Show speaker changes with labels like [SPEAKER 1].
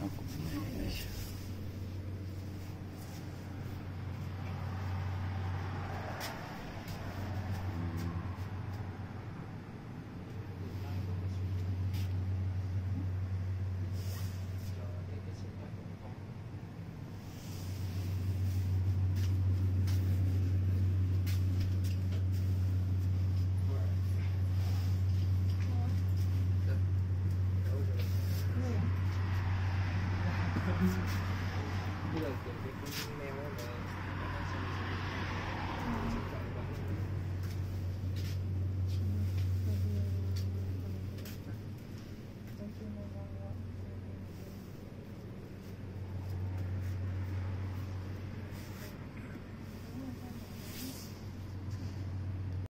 [SPEAKER 1] Não,
[SPEAKER 2] Uhum. Brasil, tem que